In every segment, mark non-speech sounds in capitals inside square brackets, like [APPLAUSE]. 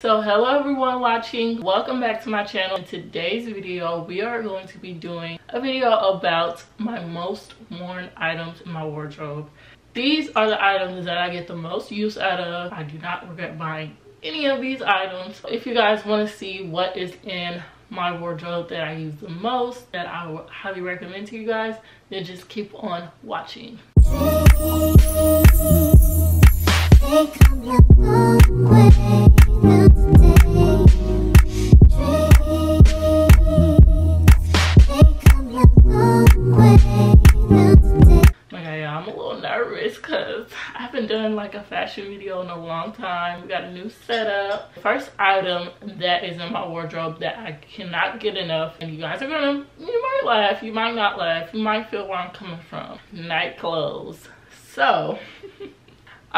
So hello everyone watching, welcome back to my channel. In today's video, we are going to be doing a video about my most worn items in my wardrobe. These are the items that I get the most use out of. I do not regret buying any of these items. If you guys want to see what is in my wardrobe that I use the most, that I would highly recommend to you guys, then just keep on watching. Like a fashion video in a long time. We got a new setup. First item that is in my wardrobe that I cannot get enough. And you guys are gonna, you might laugh, you might not laugh. You might feel where I'm coming from. Night clothes. So, [LAUGHS]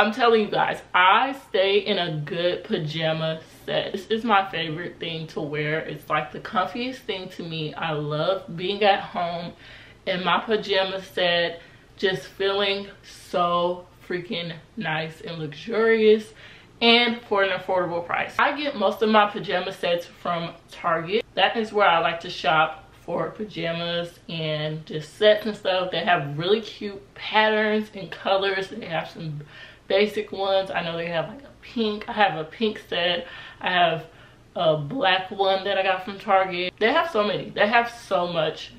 I'm telling you guys, I stay in a good pajama set. This is my favorite thing to wear. It's like the comfiest thing to me. I love being at home in my pajama set, just feeling so freaking nice and luxurious and for an affordable price. I get most of my pajama sets from Target. That is where I like to shop for pajamas and just sets and stuff. They have really cute patterns and colors. They have some basic ones. I know they have like a pink. I have a pink set. I have a black one that I got from Target. They have so many. They have so much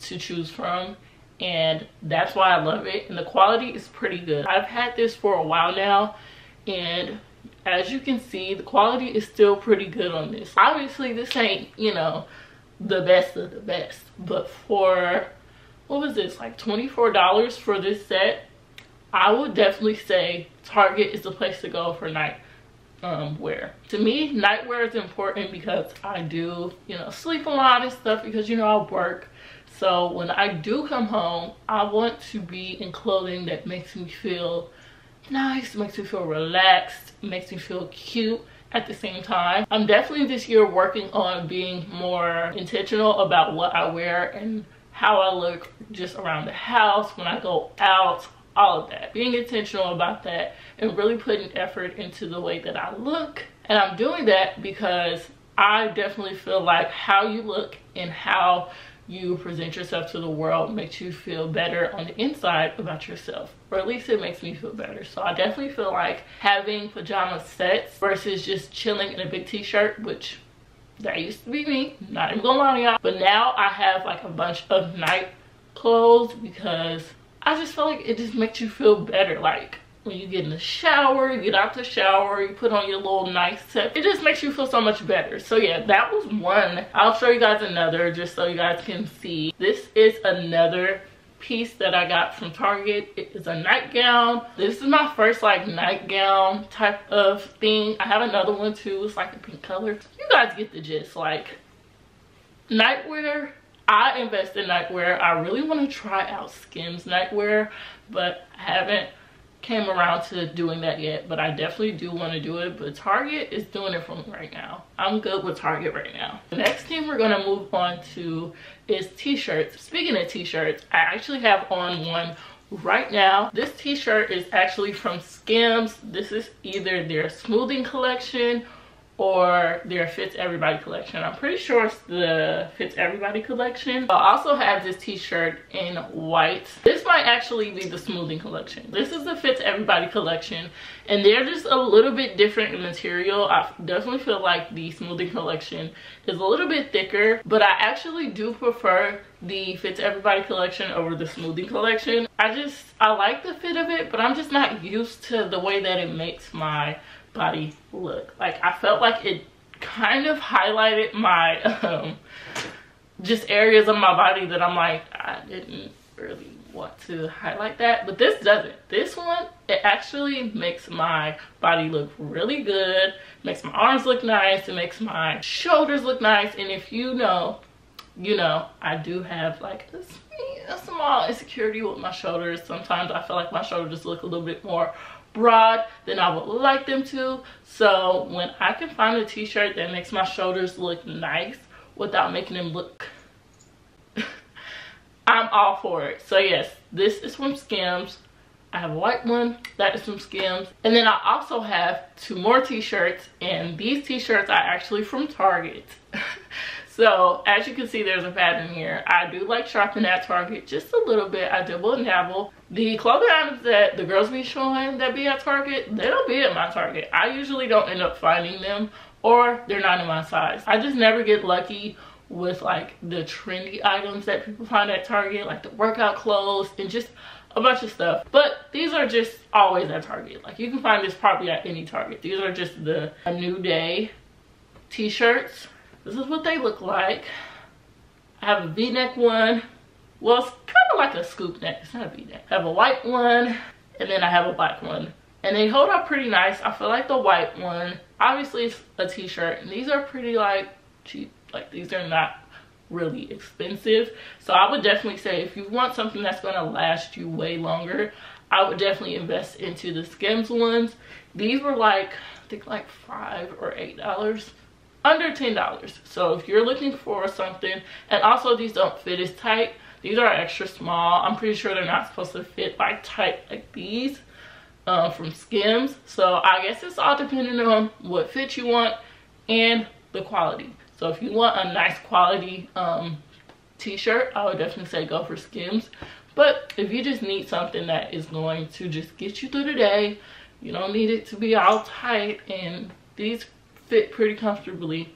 to choose from and that's why I love it and the quality is pretty good. I've had this for a while now and as you can see the quality is still pretty good on this. Obviously this ain't you know the best of the best but for what was this like $24 for this set I would definitely say Target is the place to go for night um, wear. To me, nightwear is important because I do, you know, sleep a lot and stuff because, you know, I work so when I do come home, I want to be in clothing that makes me feel nice, makes me feel relaxed, makes me feel cute at the same time. I'm definitely this year working on being more intentional about what I wear and how I look just around the house, when I go out, all of that. Being intentional about that and really putting effort into the way that I look. And I'm doing that because I definitely feel like how you look and how you present yourself to the world makes you feel better on the inside about yourself or at least it makes me feel better so i definitely feel like having pajama sets versus just chilling in a big t-shirt which that used to be me not even gonna lie to y'all but now i have like a bunch of night clothes because i just feel like it just makes you feel better like when you get in the shower, you get out the shower, you put on your little nice set. It just makes you feel so much better. So yeah, that was one. I'll show you guys another just so you guys can see. This is another piece that I got from Target. It is a nightgown. This is my first like nightgown type of thing. I have another one too. It's like a pink color. You guys get the gist. Like nightwear I invest in nightwear. I really want to try out Skims nightwear, but I haven't came around to doing that yet but i definitely do want to do it but target is doing it for me right now. I'm good with target right now. The next thing we're going to move on to is t-shirts. Speaking of t-shirts i actually have on one right now. This t-shirt is actually from skims. This is either their smoothing collection or their Fits Everybody collection. I'm pretty sure it's the Fits Everybody collection. I also have this t-shirt in white. This might actually be the smoothing collection. This is the Fits Everybody collection and they're just a little bit different in material. I definitely feel like the smoothing collection is a little bit thicker but I actually do prefer the Fits Everybody collection over the smoothing collection. I just, I like the fit of it but I'm just not used to the way that it makes my body look. Like I felt like it kind of highlighted my [LAUGHS] um, just areas of my body that I'm like, I didn't really want to highlight that. But this doesn't. This one, it actually makes my body look really good. Makes my arms look nice. It makes my shoulders look nice. And if you know, you know, I do have like a, a small insecurity with my shoulders. Sometimes I feel like my shoulders look a little bit more broad than I would like them to. So when I can find a t-shirt that makes my shoulders look nice without making them look [LAUGHS] I'm all for it. So yes, this is from Skims. I have a white one, that is from Skims. And then I also have two more t-shirts and these t-shirts are actually from Target. [LAUGHS] so as you can see, there's a pattern here. I do like shopping at Target just a little bit. I dibble and dabble. The clothing items that the girls be showing that be at Target, they don't be at my Target. I usually don't end up finding them or they're not in my size. I just never get lucky with like the trendy items that people find at Target, like the workout clothes and just a bunch of stuff. But these are just always at Target. Like you can find this probably at any Target. These are just the New Day t-shirts. This is what they look like. I have a v-neck one. Well, it's kind of like a scoop neck. It's not a v-neck. I have a white one and then I have a black one. And they hold up pretty nice. I feel like the white one, obviously it's a t-shirt and these are pretty like cheap. Like these are not really expensive so i would definitely say if you want something that's going to last you way longer i would definitely invest into the skims ones these were like i think like five or eight dollars under ten dollars. So if you're looking for something and also these don't fit as tight these are extra small. I'm pretty sure they're not supposed to fit like tight like these uh, from skims. So i guess it's all depending on what fit you want and the quality. So if you want a nice quality um, t-shirt, I would definitely say go for Skims. But if you just need something that is going to just get you through the day, you don't need it to be all tight and these fit pretty comfortably,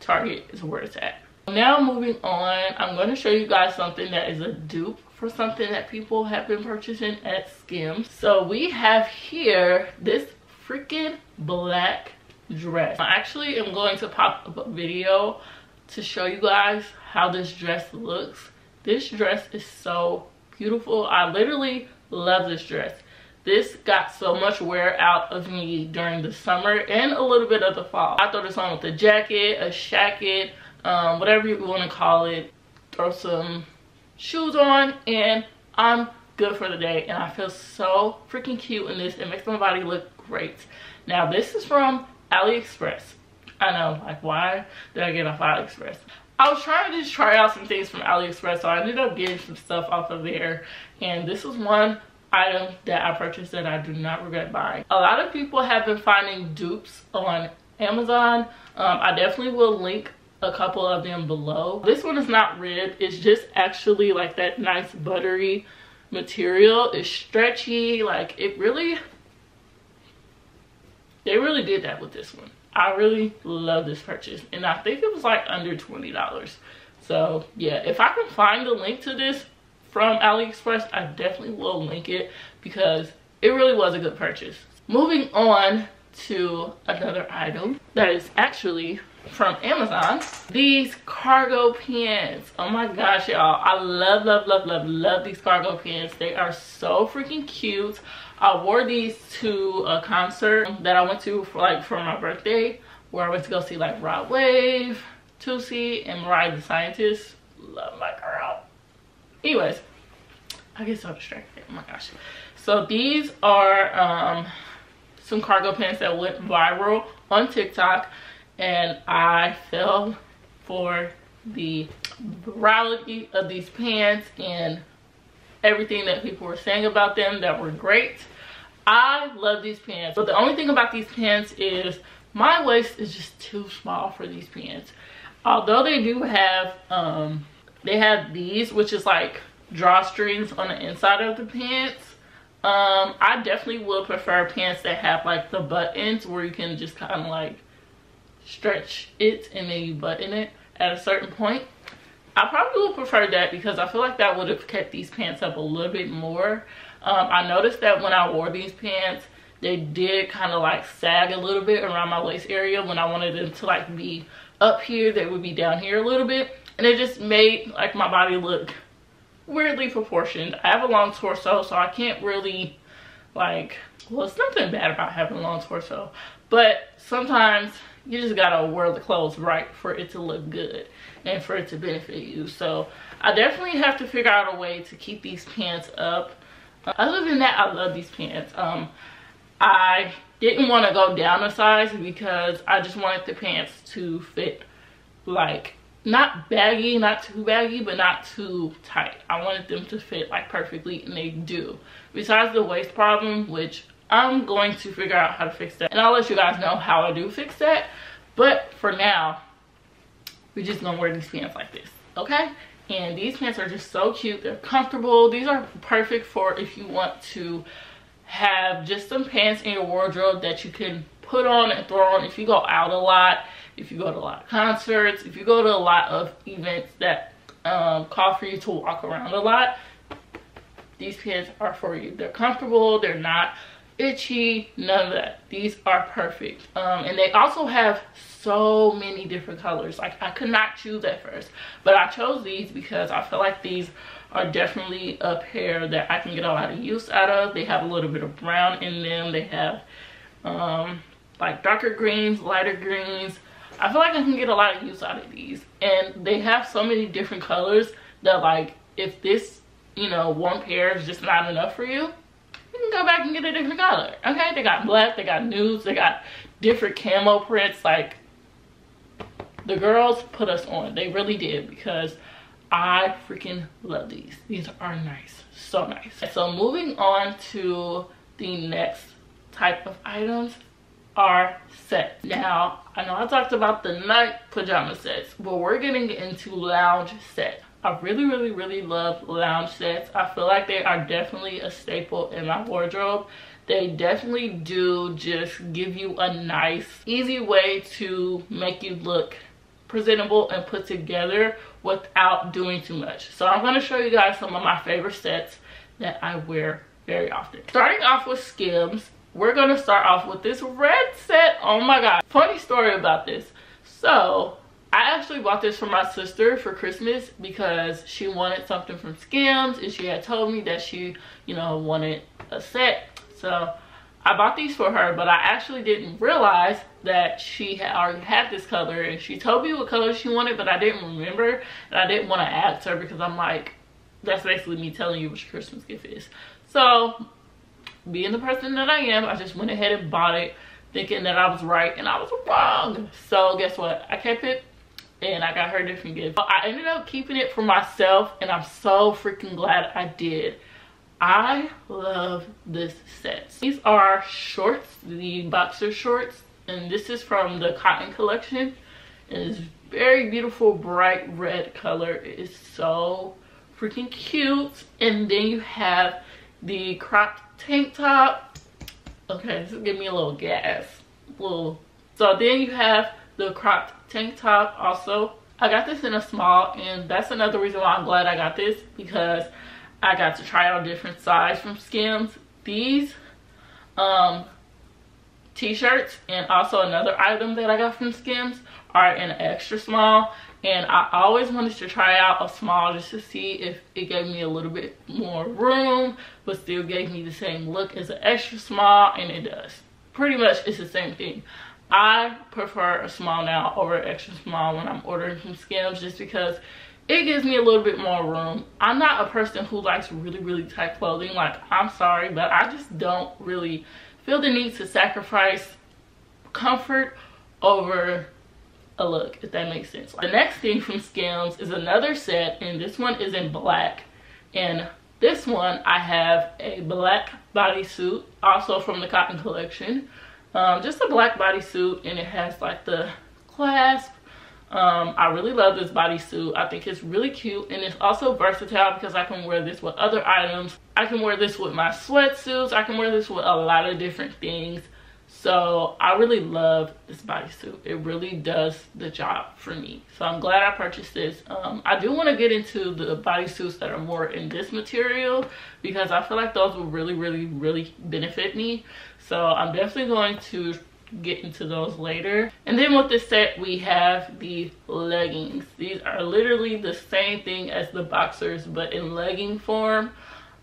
Target is where it's at. Now moving on, I'm going to show you guys something that is a dupe for something that people have been purchasing at Skims. So we have here this freaking black dress. I actually am going to pop up a video to show you guys how this dress looks. This dress is so beautiful. I literally love this dress. This got so much wear out of me during the summer and a little bit of the fall. I throw this on with a jacket, a shacket, um, whatever you want to call it. Throw some shoes on and I'm good for the day. And I feel so freaking cute in this. It makes my body look great. Now this is from AliExpress. I know, like why did I get off AliExpress? I was trying to just try out some things from AliExpress, so I ended up getting some stuff off of there. And this was one item that I purchased that I do not regret buying. A lot of people have been finding dupes on Amazon. Um, I definitely will link a couple of them below. This one is not red. It's just actually like that nice buttery material. It's stretchy. Like it really they really did that with this one. I really love this purchase. And I think it was like under $20. So yeah, if I can find the link to this from AliExpress, I definitely will link it because it really was a good purchase. Moving on to another item that is actually from Amazon. These cargo pants. Oh my gosh, y'all. I love, love, love, love, love these cargo pants. They are so freaking cute. I wore these to a concert that I went to for like for my birthday where I went to go see like Rod Wave, Toosii, and Mariah the Scientist. Love my girl. Anyways, I get so distracted. Oh my gosh. So these are um, some cargo pants that went viral on TikTok and I fell for the virality of these pants and everything that people were saying about them that were great. I love these pants, but the only thing about these pants is my waist is just too small for these pants. Although they do have, um, they have these, which is like drawstrings on the inside of the pants. Um, I definitely would prefer pants that have like the buttons where you can just kind of like stretch it and then you button it at a certain point. I probably would prefer that because I feel like that would have kept these pants up a little bit more. Um, I noticed that when I wore these pants, they did kind of like sag a little bit around my waist area. When I wanted them to like be up here, they would be down here a little bit. And it just made like my body look weirdly proportioned. I have a long torso, so I can't really like, well, it's nothing bad about having a long torso. But sometimes you just gotta wear the clothes right for it to look good and for it to benefit you. So I definitely have to figure out a way to keep these pants up other than that, I love these pants. Um, I didn't want to go down a size because I just wanted the pants to fit like not baggy, not too baggy, but not too tight. I wanted them to fit like perfectly and they do. Besides the waist problem, which I'm going to figure out how to fix that. And I'll let you guys know how I do fix that. But for now, we're just gonna wear these pants like this, okay? And these pants are just so cute. They're comfortable. These are perfect for if you want to have just some pants in your wardrobe that you can put on and throw on if you go out a lot if you go to a lot of concerts, if you go to a lot of events that um, call for you to walk around a lot, these pants are for you. They're comfortable, they're not itchy, none of that. These are perfect. Um, and they also have so many different colors. Like I could not choose at first, but I chose these because I feel like these are definitely a pair that I can get a lot of use out of. They have a little bit of brown in them. They have um, like darker greens, lighter greens, I feel like I can get a lot of use out of these. And they have so many different colors that like if this, you know, one pair is just not enough for you, you can go back and get a different color. Okay, they got black, they got nudes, they got different camo prints. Like the girls put us on. They really did because I freaking love these. These are nice, so nice. So moving on to the next type of items are set. Now, I know I talked about the night pajama sets, but we're getting into lounge sets. I really, really, really love lounge sets. I feel like they are definitely a staple in my wardrobe. They definitely do just give you a nice, easy way to make you look presentable and put together without doing too much. So I'm going to show you guys some of my favorite sets that I wear very often. Starting off with Skims, we're gonna start off with this red set oh my god funny story about this so I actually bought this for my sister for Christmas because she wanted something from Skims and she had told me that she, you know, wanted a set. So I bought these for her, but I actually didn't realize that she had already had this color and she told me what color she wanted, but I didn't remember and I didn't want to ask her because I'm like, that's basically me telling you what your Christmas gift is. So being the person that I am, I just went ahead and bought it thinking that I was right and I was wrong. So guess what? I kept it and I got her different gift. I ended up keeping it for myself and I'm so freaking glad I did. I love this set. These are shorts, the boxer shorts, and this is from the cotton collection. It is very beautiful bright red color. It is so freaking cute. And then you have the cropped tank top. Okay, this is giving me a little gas. Little. So then you have the cropped tank top also. I got this in a small and that's another reason why I'm glad I got this because I got to try out different size from Skims. These um, t-shirts and also another item that I got from Skims are in extra small and I always wanted to try out a small just to see if it gave me a little bit more room but still gave me the same look as an extra small and it does. Pretty much it's the same thing. I prefer a small now over extra small when I'm ordering from Skims just because it gives me a little bit more room. I'm not a person who likes really really tight clothing like I'm sorry but I just don't really feel the need to sacrifice comfort over a look if that makes sense. The next thing from skims is another set and this one is in black. And this one i have a black bodysuit also from the cotton collection. Um, just a black bodysuit and it has like the clasp um, I really love this bodysuit. I think it's really cute and it's also versatile because I can wear this with other items. I can wear this with my sweatsuits. I can wear this with a lot of different things. So I really love this bodysuit. It really does the job for me. So I'm glad I purchased this. Um, I do want to get into the bodysuits that are more in this material because I feel like those will really, really, really benefit me. So I'm definitely going to get into those later. And then with this set, we have the leggings. These are literally the same thing as the boxers, but in legging form.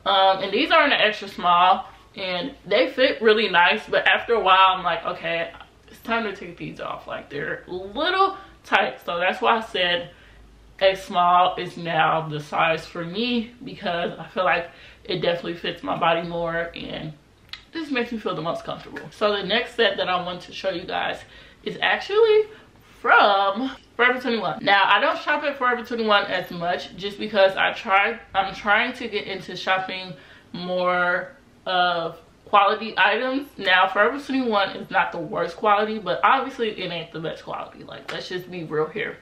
Um, and these are in an extra small and they fit really nice but after a while i'm like okay it's time to take these off like they're a little tight so that's why i said a small is now the size for me because i feel like it definitely fits my body more and this makes me feel the most comfortable so the next set that i want to show you guys is actually from Forever 21. Now, I don't shop at Forever 21 as much just because I try I'm trying to get into shopping more of quality items. Now, Forever 21 is not the worst quality, but obviously it ain't the best quality. Like, let's just be real here.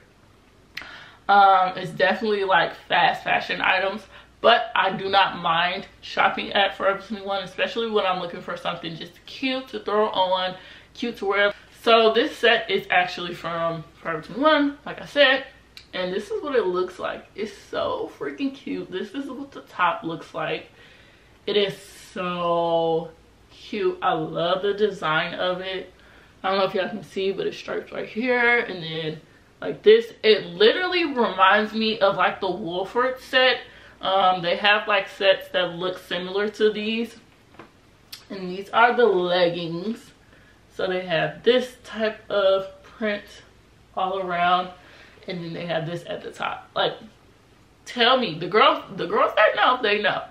Um, it's definitely like fast fashion items, but I do not mind shopping at Forever 21, especially when I'm looking for something just cute to throw on, cute to wear. So this set is actually from Forever 21, like I said, and this is what it looks like. It's so freaking cute. This is what the top looks like. It is so cute. I love the design of it. I don't know if y'all can see, but it's stripes right here, and then like this. It literally reminds me of like the Wolford set. Um, they have like sets that look similar to these. And these are the leggings so they have this type of print all around and then they have this at the top. Like, tell me, the girls, the girls that know, they know.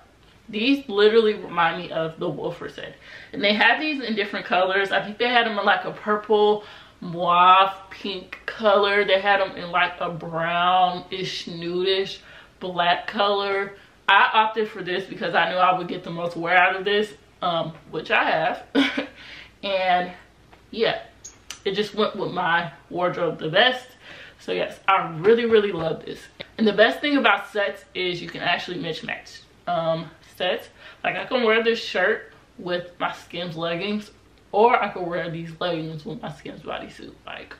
These literally remind me of the Wolford set. And they had these in different colors. I think they had them in like a purple, mauve, pink color. They had them in like a brownish, nudish, black color. I opted for this because I knew I would get the most wear out of this, um, which I have. [LAUGHS] and yeah it just went with my wardrobe the best. So yes i really really love this. And the best thing about sets is you can actually mismatch um sets. Like i can wear this shirt with my skims leggings or i could wear these leggings with my skims bodysuit. Like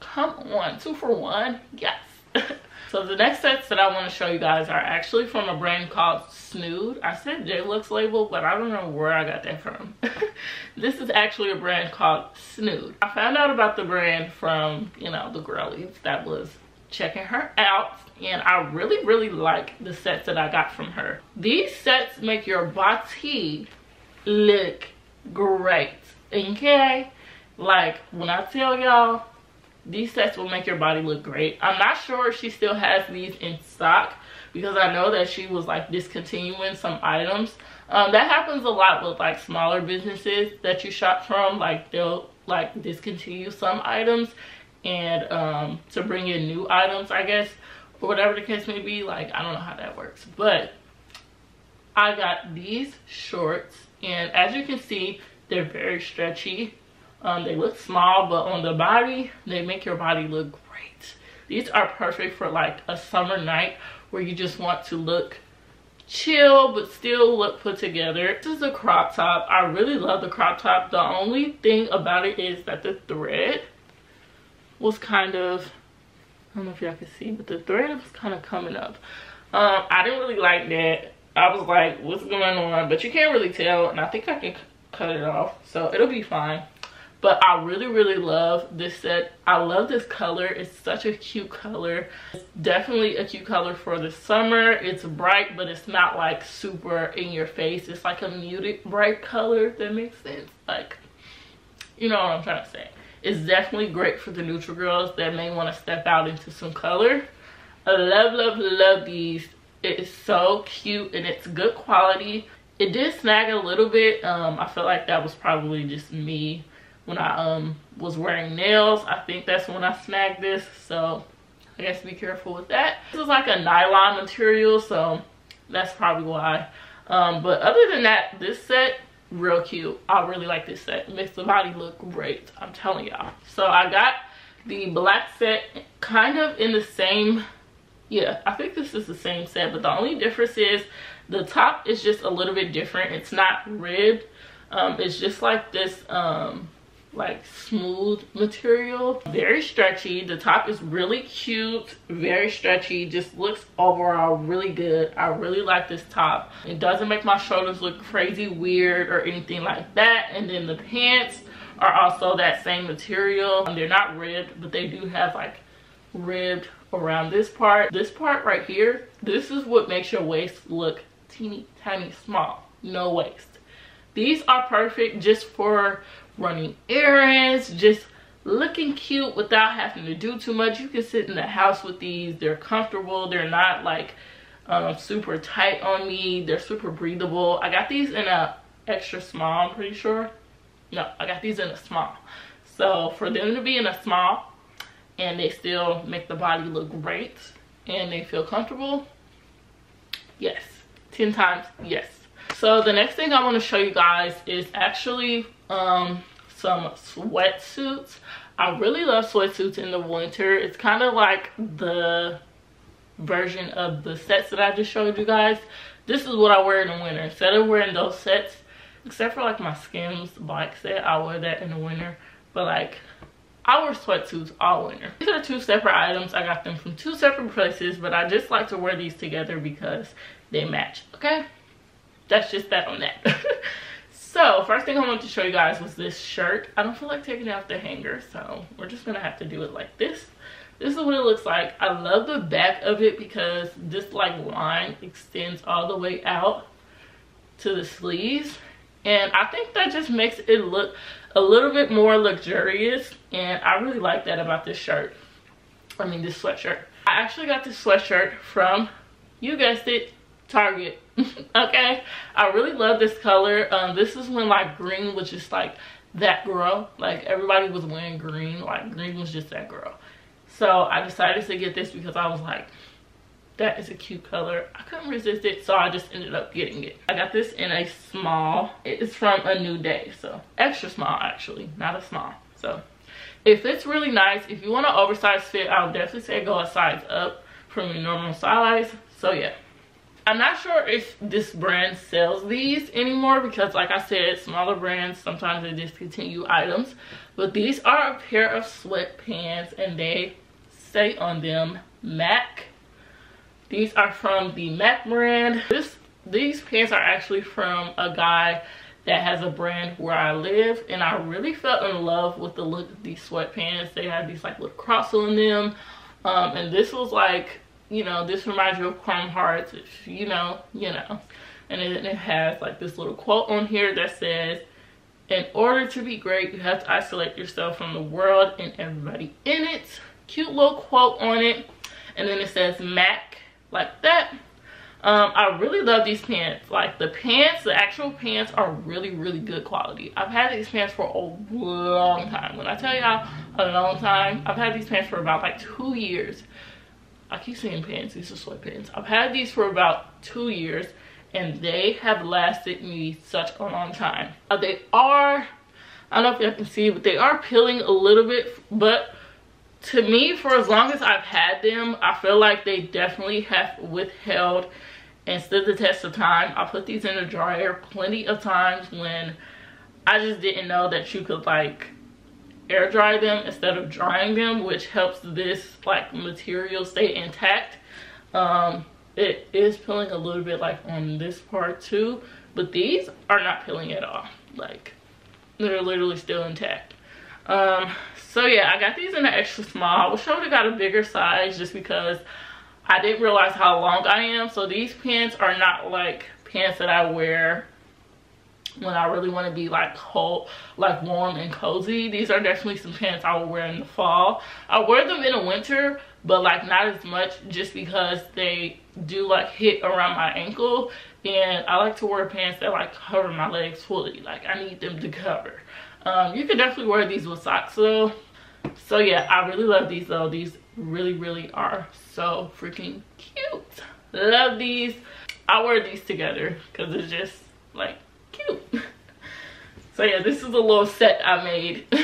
come on two for one? Yes [LAUGHS] So the next sets that I want to show you guys are actually from a brand called Snnude. I said JLux label, but I don't know where I got that from. [LAUGHS] this is actually a brand called Snnude. I found out about the brand from, you know, the girlies that was checking her out and I really really like the sets that I got from her. These sets make your body look great okay like when I tell y'all these sets will make your body look great. I'm not sure if she still has these in stock because i know that she was like discontinuing some items. Um, that happens a lot with like smaller businesses that you shop from. Like they'll like discontinue some items and um, to bring in new items i guess. Or whatever the case may be like i don't know how that works. But i got these shorts and as you can see they're very stretchy um, they look small, but on the body, they make your body look great. These are perfect for like a summer night where you just want to look chill but still look put together. This is a crop top. I really love the crop top. The only thing about it is that the thread was kind of, I don't know if y'all can see, but the thread was kind of coming up. Um, I didn't really like that. I was like, what's going on? But you can't really tell, and I think I can cut it off, so it'll be fine but i really really love this set. I love this color. It's such a cute color. It's definitely a cute color for the summer. It's bright but it's not like super in your face. It's like a muted bright color If that makes sense. Like you know what i'm trying to say. It's definitely great for the neutral girls that may want to step out into some color. I love love love these. It is so cute and it's good quality. It did snag a little bit. Um i feel like that was probably just me when I um was wearing nails. I think that's when I snagged this. So I guess be careful with that. This is like a nylon material, so that's probably why. Um, but other than that, this set, real cute. I really like this set. Makes the body look great. I'm telling y'all. So I got the black set kind of in the same, yeah, I think this is the same set, but the only difference is the top is just a little bit different. It's not ribbed. Um, it's just like this um, like smooth material. Very stretchy. The top is really cute. Very stretchy. Just looks overall really good. I really like this top. It doesn't make my shoulders look crazy weird or anything like that. And then the pants are also that same material. They're not ribbed but they do have like ribbed around this part. This part right here this is what makes your waist look teeny tiny small. No waist. These are perfect just for running errands, just looking cute without having to do too much. You can sit in the house with these. They're comfortable. They're not like um, super tight on me. They're super breathable. I got these in a extra small, I'm pretty sure. No, I got these in a small. So for them to be in a small, and they still make the body look great and they feel comfortable yes 10 times yes so the next thing i want to show you guys is actually um some sweatsuits i really love sweatsuits in the winter it's kind of like the version of the sets that i just showed you guys this is what i wear in the winter instead of wearing those sets except for like my skims black set i wear that in the winter but like I wear sweatsuits all winter. These are two separate items. I got them from two separate places, but I just like to wear these together because they match, okay? That's just that on that. [LAUGHS] so, first thing I wanted to show you guys was this shirt. I don't feel like taking off the hanger, so we're just gonna have to do it like this. This is what it looks like. I love the back of it because this like line extends all the way out to the sleeves. And I think that just makes it look a little bit more luxurious and I really like that about this shirt. I mean this sweatshirt. I actually got this sweatshirt from, you guessed it, Target. [LAUGHS] okay, I really love this color. Um, this is when like green was just like that girl. Like everybody was wearing green, like green was just that girl. So I decided to get this because I was like, that is a cute color i couldn't resist it so i just ended up getting it i got this in a small it's from a new day so extra small actually not a small so it fits really nice if you want an oversized fit i would definitely say go a size up from your normal size so yeah i'm not sure if this brand sells these anymore because like i said smaller brands sometimes they discontinue items but these are a pair of sweatpants and they say on them mac these are from the MAC brand. This These pants are actually from a guy that has a brand where I live and I really fell in love with the look of these sweatpants. They have these like little cross on them. Um, and this was like, you know, this reminds you of Chrome Hearts. If you know, you know. And it, it has like this little quote on here that says, in order to be great, you have to isolate yourself from the world and everybody in it. Cute little quote on it. And then it says MAC like that um, i really love these pants like the pants the actual pants are really really good quality i've had these pants for a long time when i tell y'all a long time i've had these pants for about like two years i keep saying pants these are sweatpants i've had these for about two years and they have lasted me such a long time. Uh, they are i don't know if y'all can see but they are peeling a little bit but to me for as long as i've had them i feel like they definitely have withheld. And stood the test of time. I put these in the dryer plenty of times when i just didn't know that you could like air dry them instead of drying them which helps this like material stay intact. Um it is peeling a little bit like on this part too but these are not peeling at all. Like they're literally still intact. Um so yeah i got these in an extra small. I wish i would have got a bigger size just because i didn't realize how long i am. So these pants are not like pants that i wear when i really want to be like cold like warm and cozy. These are definitely some pants i will wear in the fall. I wear them in the winter but like not as much just because they do like hit around my ankle. And i like to wear pants that like cover my legs fully. Like i need them to cover. Um, you can definitely wear these with socks though. So yeah i really love these though. These really really are so freaking cute. Love these. I wear these together because it's just like cute. So yeah this is a little set i made. [LAUGHS]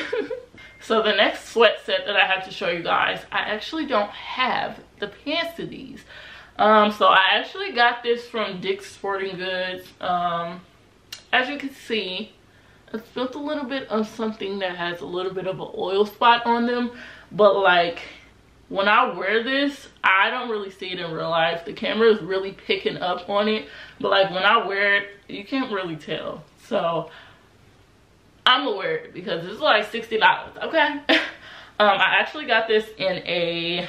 So the next sweat set that i have to show you guys i actually don't have the pants to these. Um so i actually got this from dick's sporting goods. Um as you can see it's built a little bit of something that has a little bit of an oil spot on them but like when i wear this i don't really see it in real life. The camera is really picking up on it. But like when i wear it you can't really tell. So i'm gonna wear it because it's like 60 dollars okay? [LAUGHS] Um i actually got this in a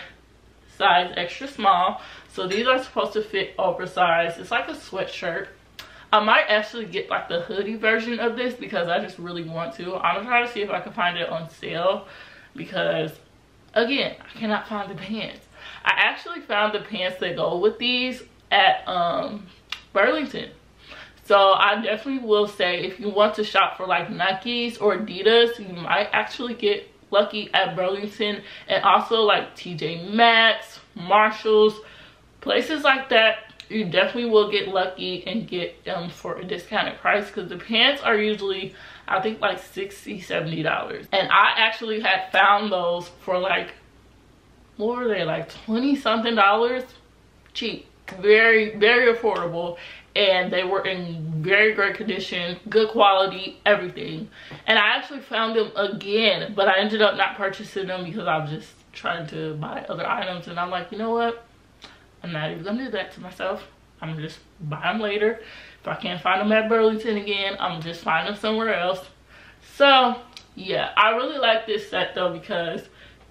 size extra small. So these are supposed to fit oversized. It's like a sweatshirt. I might actually get like the hoodie version of this because I just really want to. I'm gonna try to see if I can find it on sale because again, I cannot find the pants. I actually found the pants that go with these at um, Burlington. So I definitely will say if you want to shop for like Nikes or Adidas, you might actually get lucky at Burlington and also like TJ Maxx, Marshalls, places like that. You definitely will get lucky and get them for a discounted price because the pants are usually I think like 60 70 dollars. And I actually had found those for like what were they like 20 something dollars? Cheap. Very very affordable. And they were in very great condition good quality everything. And i actually found them again but i ended up not purchasing them because i was just trying to buy other items. And i'm like you know what? I'm not even gonna do that to myself. I'm just buy them later if i can't find them at burlington again i'm just find them somewhere else. So yeah i really like this set though because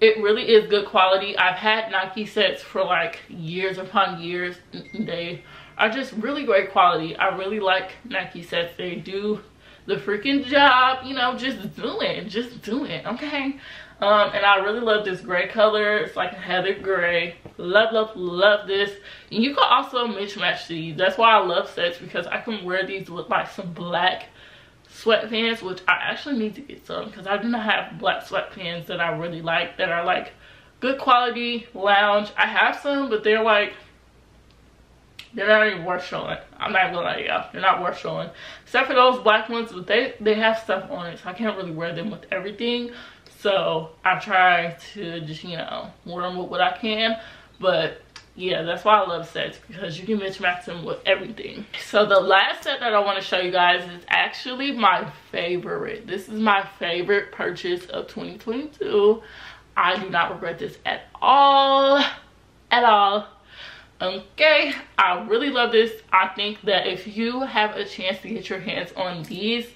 it really is good quality. I've had nike sets for like years upon years they are just really great quality. I really like nike sets. They do the freaking job you know just do it just do it okay um, and i really love this gray color. It's like a heather gray. Love love love this. And you can also mismatch these. That's why i love sets because i can wear these with like some black sweatpants which i actually need to get some because i do not have black sweatpants that i really like that are like good quality lounge. I have some but they're like they're not even worth showing. I'm not gonna lie y'all. They're not worth showing. Except for those black ones but they they have stuff on it so i can't really wear them with everything so i try to just you know wear with what i can. But yeah that's why i love sets because you can mismatch them with everything. So the last set that i want to show you guys is actually my favorite. This is my favorite purchase of 2022 i do not regret this at all at all. Okay i really love this. I think that if you have a chance to get your hands on these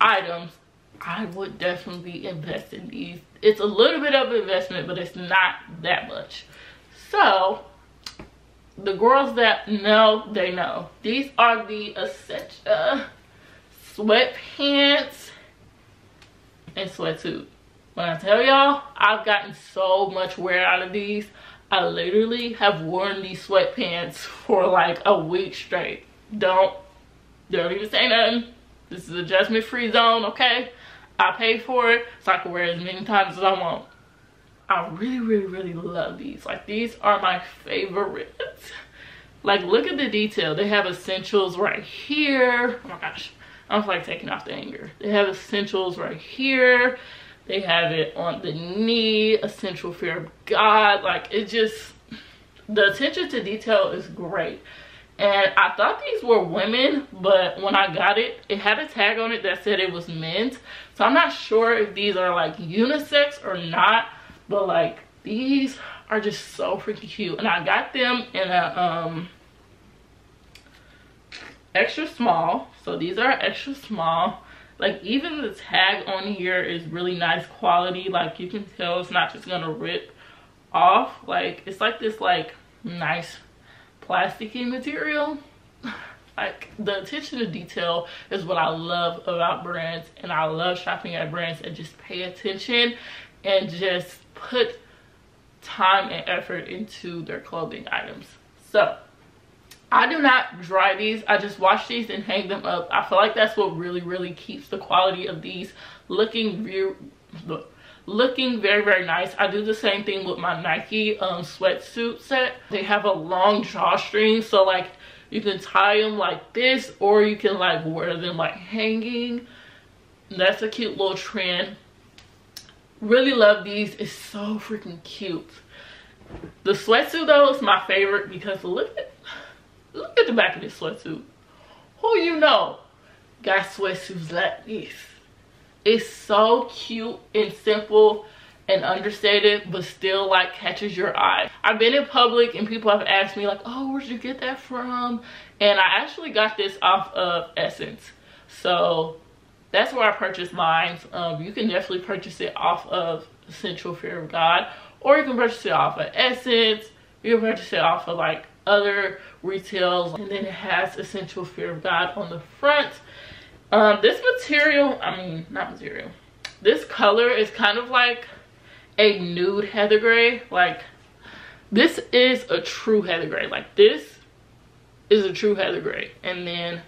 items i would definitely invest in these. It's a little bit of investment but it's not that much. So the girls that know they know. These are the Essentia sweatpants and sweatsuit. When i tell y'all i've gotten so much wear out of these. I literally have worn these sweatpants [LAUGHS] for like a week straight. Don't don't even say nothing. This is a judgment free zone okay i paid for it so i can wear as many times as i want I really, really, really love these. Like, these are my favorites. Like, look at the detail. They have essentials right here. Oh my gosh. I don't feel like taking off the anger. They have essentials right here. They have it on the knee. Essential fear of God. Like, it just... The attention to detail is great. And I thought these were women, but when I got it, it had a tag on it that said it was men's. So I'm not sure if these are like unisex or not but like these are just so freaking cute. And i got them in a um extra small. So these are extra small. Like even the tag on here is really nice quality. Like you can tell it's not just gonna rip off. Like it's like this like nice plasticky material [SIGHS] like the attention to detail is what i love about brands and i love shopping at brands and just pay attention and just put time and effort into their clothing items. So I do not dry these. I just wash these and hang them up. I feel like that's what really, really keeps the quality of these looking real, looking very, very nice. I do the same thing with my Nike um, sweatsuit set. They have a long drawstring, so like you can tie them like this or you can like wear them like hanging. That's a cute little trend really love these it's so freaking cute the sweatsuit though is my favorite because look at look at the back of this sweatsuit who you know got sweatsuits like this it's so cute and simple and understated but still like catches your eye. I've been in public and people have asked me like oh where'd you get that from? And i actually got this off of SSENSE. So that's where I purchased mine. Um, you can definitely purchase it off of Essential Fear of God or you can purchase it off of SSENSE. You can purchase it off of like other retails. And then it has Essential Fear of God on the front. Um, this material, I mean, not material. This color is kind of like a nude heather gray. Like, this is a true heather gray. Like, this is a true heather gray. And then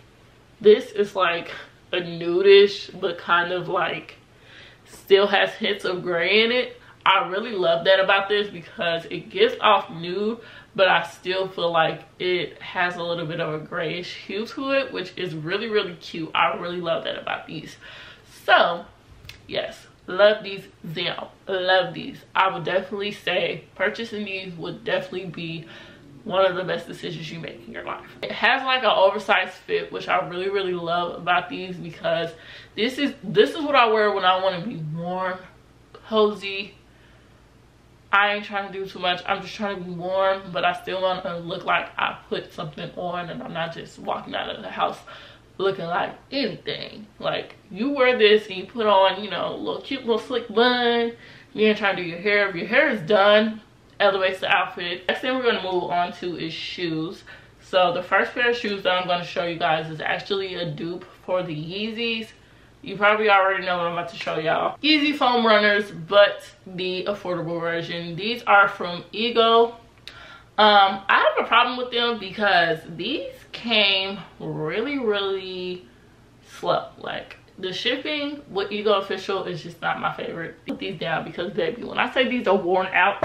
this is like a nudish but kind of like still has hints of gray in it. I really love that about this because it gives off nude, but I still feel like it has a little bit of a grayish hue to it, which is really, really cute. I really love that about these. So, yes, love these Zam. Love these. I would definitely say purchasing these would definitely be one of the best decisions you make in your life. It has like an oversized fit, which I really, really love about these because this is this is what I wear when I want to be warm, cozy. I ain't trying to do too much. I'm just trying to be warm, but I still want to look like I put something on and I'm not just walking out of the house looking like anything. Like you wear this and you put on, you know, a little cute little slick bun. You ain't trying to do your hair. If your hair is done, elevates the outfit. Next thing we're gonna move on to is shoes. So the first pair of shoes that I'm gonna show you guys is actually a dupe for the Yeezys. You probably already know what I'm about to show y'all. Yeezy foam runners, but the affordable version. These are from Ego. Um, I have a problem with them because these came really, really slow. Like the shipping with Ego Official is just not my favorite. Put these down because baby, when I say these are worn out,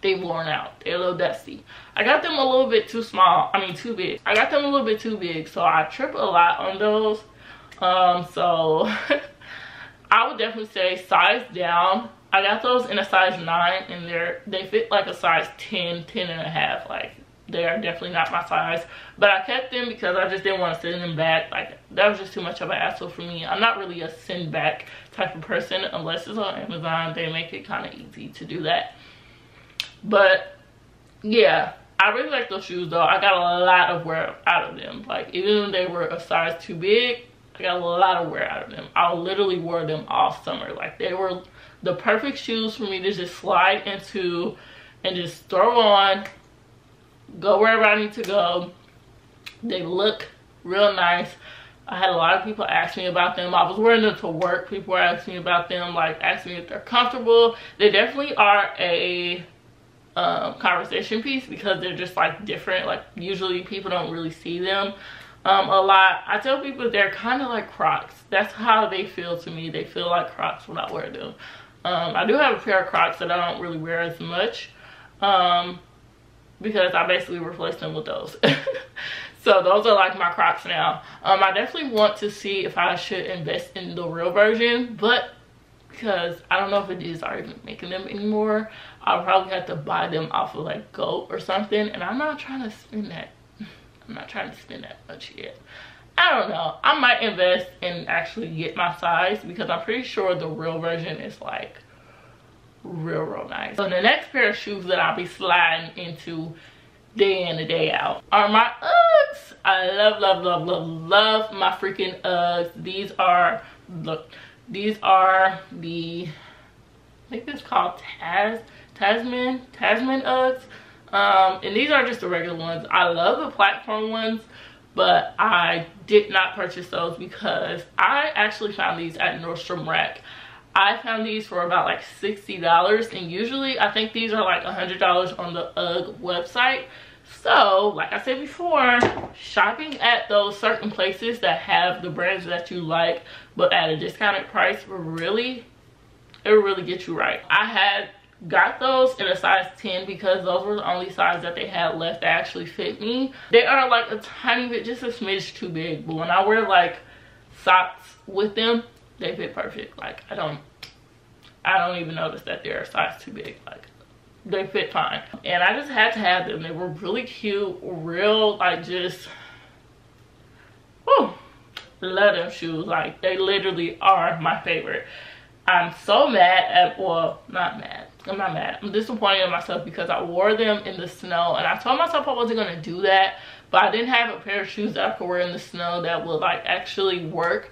they worn out. They're a little dusty. I got them a little bit too small. I mean, too big. I got them a little bit too big, so I trip a lot on those. Um, so [LAUGHS] I would definitely say size down. I got those in a size 9 and they're they fit like a size 10, 10 and a half. Like they are definitely not my size. But I kept them because I just didn't want to send them back. Like that was just too much of an asshole for me. I'm not really a send back type of person unless it's on Amazon. They make it kind of easy to do that. But yeah, I really like those shoes though. I got a lot of wear out of them. Like even when they were a size too big, I got a lot of wear out of them. I literally wore them all summer. Like they were the perfect shoes for me to just slide into and just throw on, go wherever I need to go. They look real nice. I had a lot of people ask me about them. I was wearing them to work. People were asking me about them, like asking me if they're comfortable. They definitely are a um, conversation piece because they're just like different. Like usually people don't really see them um, a lot. I tell people they're kind of like Crocs. That's how they feel to me. They feel like Crocs when I wear them. Um, I do have a pair of Crocs that I don't really wear as much um, because I basically replace them with those. [LAUGHS] so those are like my Crocs now. Um, I definitely want to see if I should invest in the real version, but because I don't know if it is are even making them anymore. I'll probably have to buy them off of like GOAT or something. And I'm not trying to spend that. I'm not trying to spend that much yet. I don't know. I might invest and actually get my size because I'm pretty sure the real version is like real, real nice. So the next pair of shoes that I'll be sliding into day in and day out are my Uggs. I love, love, love, love, love my freaking Uggs. These are, look, these are the, I think it's called Taz, Tasman, Tasman Uggs. Um, and these are just the regular ones. I love the platform ones, but I did not purchase those because I actually found these at Nordstrom Rack. I found these for about like $60 and usually I think these are like $100 on the UGG website. So, like I said before, shopping at those certain places that have the brands that you like but at a discounted price will really, it will really get you right. I had got those in a size 10 because those were the only size that they had left that actually fit me. They are like a tiny bit, just a smidge too big. But when I wear like socks with them, they fit perfect. Like I don't, I don't even notice that they're a size too big. Like they fit fine. And I just had to have them. They were really cute, real, like just, whew, love them shoes. Like they literally are my favorite. I'm so mad at, well, not mad. I'm not mad. I'm disappointed in myself because I wore them in the snow and I told myself I wasn't going to do that. But I didn't have a pair of shoes that I could wear in the snow that would like actually work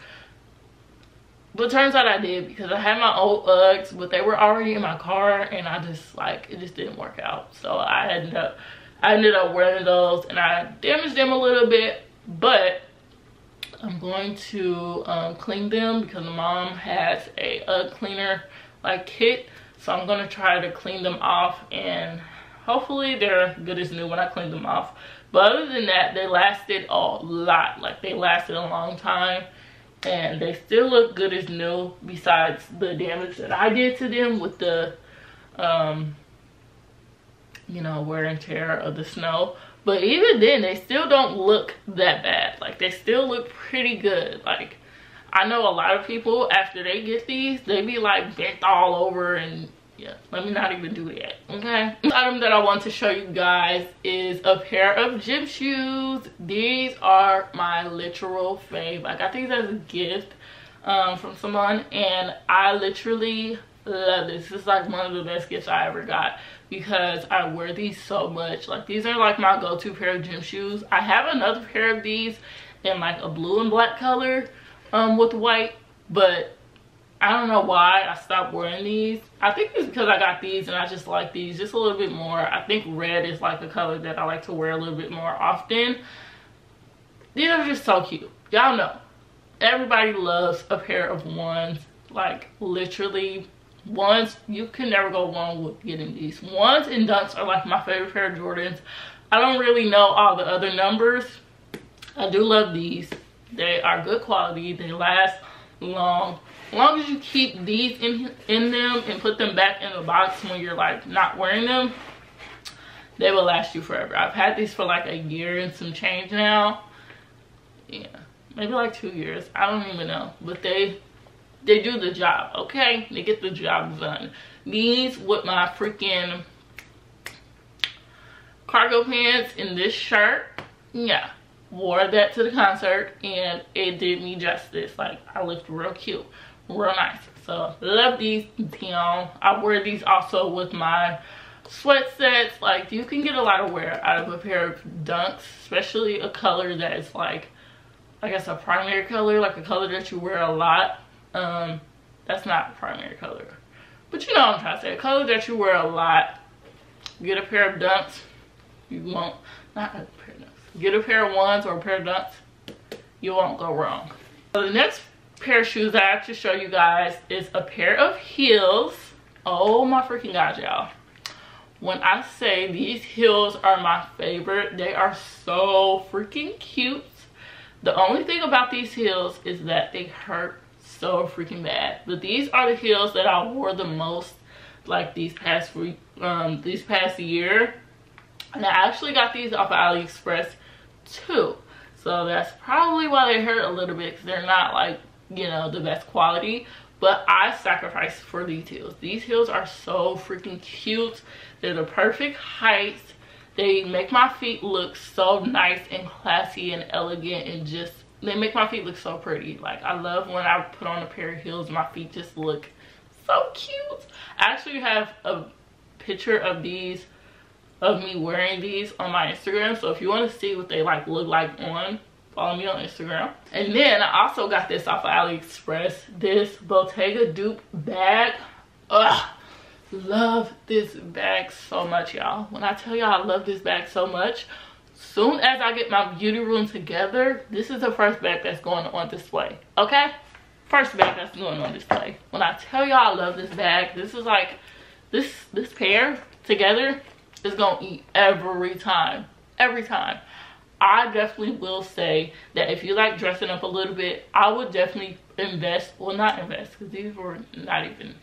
but turns out I did because I had my old Uggs, but they were already in my car and I just like, it just didn't work out. So I ended up, I ended up wearing those and I damaged them a little bit, but I'm going to um, clean them because my mom has a Ugg cleaner like kit. So I'm going to try to clean them off and hopefully they're good as new when I clean them off. But other than that, they lasted a lot. Like they lasted a long time and they still look good as new besides the damage that I did to them with the um you know wear and tear of the snow but even then they still don't look that bad like they still look pretty good like I know a lot of people after they get these they be like bent all over and yeah let me not even do that okay? The item that i want to show you guys is a pair of gym shoes. These are my literal fave. I got these as a gift um, from someone and i literally love this. This is like one of the best gifts i ever got because i wear these so much. Like these are like my go-to pair of gym shoes. I have another pair of these in like a blue and black color um with white but I don't know why I stopped wearing these. I think it's because I got these and I just like these just a little bit more. I think red is like a color that I like to wear a little bit more often. These are just so cute. Y'all know. Everybody loves a pair of ones. Like literally ones. You can never go wrong with getting these. Ones and dunks are like my favorite pair of Jordans. I don't really know all the other numbers. I do love these. They are good quality. They last long. As long as you keep these in in them and put them back in the box when you're like not wearing them they will last you forever. I've had these for like a year and some change now. Yeah maybe like two years. I don't even know. But they they do the job okay? They get the job done. These with my freaking cargo pants and this shirt yeah wore that to the concert and it did me justice. Like i looked real cute real nice. So love these down i wear these also with my sweat sets like you can get a lot of wear out of a pair of dunks especially a color that is like i guess a primary color like a color that you wear a lot. Um that's not primary color. But you know what i'm trying to say. A color that you wear a lot. Get a pair of dunks. You won't. Not a pair of dunks get a pair of ones or a pair of dunks you won't go wrong so the next pair of shoes I have to show you guys is a pair of heels. Oh my freaking god, y'all. When I say these heels are my favorite, they are so freaking cute. The only thing about these heels is that they hurt so freaking bad. But these are the heels that I wore the most like these past week, um, these past year. And I actually got these off of AliExpress too. So that's probably why they hurt a little bit because they're not like you know the best quality. But i sacrificed for these heels. These heels are so freaking cute. They're the perfect height. They make my feet look so nice and classy and elegant and just they make my feet look so pretty. Like i love when i put on a pair of heels my feet just look so cute. I actually have a picture of these of me wearing these on my instagram. So if you want to see what they like look like on follow me on instagram. And then i also got this off of aliexpress. This bottega dupe bag. Ugh, love this bag so much y'all. When i tell y'all i love this bag so much soon as i get my beauty room together this is the first bag that's going on display okay? First bag that's going on display. When i tell y'all i love this bag this is like this this pair together is gonna eat every time every time I definitely will say that if you like dressing up a little bit, I would definitely invest, well not invest, because these were not even,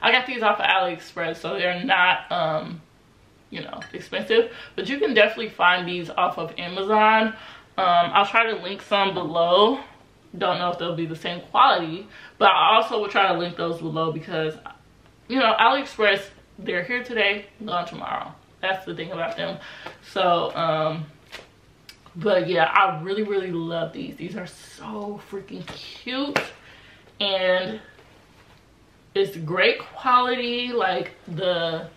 I got these off of AliExpress, so they're not, um, you know, expensive, but you can definitely find these off of Amazon. Um, I'll try to link some below. Don't know if they'll be the same quality, but I also will try to link those below because, you know, AliExpress, they're here today, gone tomorrow. That's the thing about them. So, um, but yeah i really really love these. These are so freaking cute. And it's great quality like the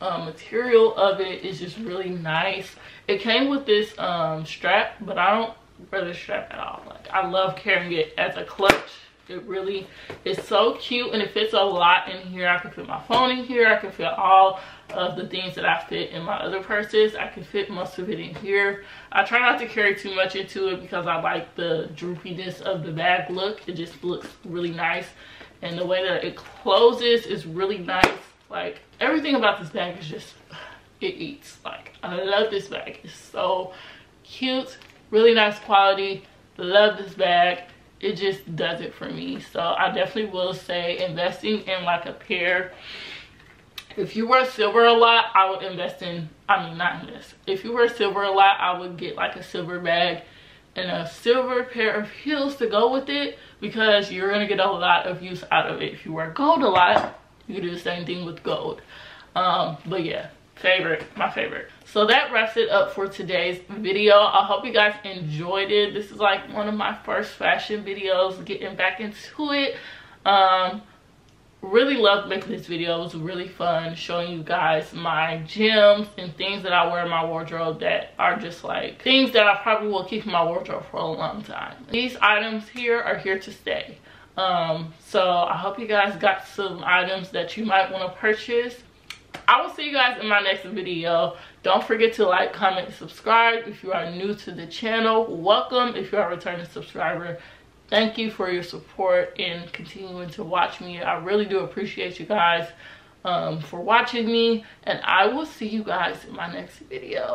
uh, material of it is just really nice. It came with this um, strap but i don't wear the strap at all. Like i love carrying it as a clutch it really is so cute and it fits a lot in here i can fit my phone in here i can fit all of the things that I fit in my other purses. I can fit most of it in here. I try not to carry too much into it because I like the droopiness of the bag look. It just looks really nice. And the way that it closes is really nice. Like everything about this bag is just, it eats. Like I love this bag. It's so cute, really nice quality. Love this bag. It just does it for me. So i definitely will say investing in like a pair. If you wear silver a lot i would invest in i mean not in this if you wear silver a lot i would get like a silver bag and a silver pair of heels to go with it because you're gonna get a lot of use out of it. If you wear gold a lot you do the same thing with gold. Um but yeah favorite my favorite. So that wraps it up for today's video. I hope you guys enjoyed it. This is like one of my first fashion videos getting back into it. Um really loved making this video. It was really fun showing you guys my gems and things that i wear in my wardrobe that are just like things that i probably will keep in my wardrobe for a long time. These items here are here to stay. Um so i hope you guys got some items that you might want to purchase i will see you guys in my next video. Don't forget to like comment subscribe. If you are new to the channel welcome. If you are a returning subscriber thank you for your support and continuing to watch me. I really do appreciate you guys um, for watching me and i will see you guys in my next video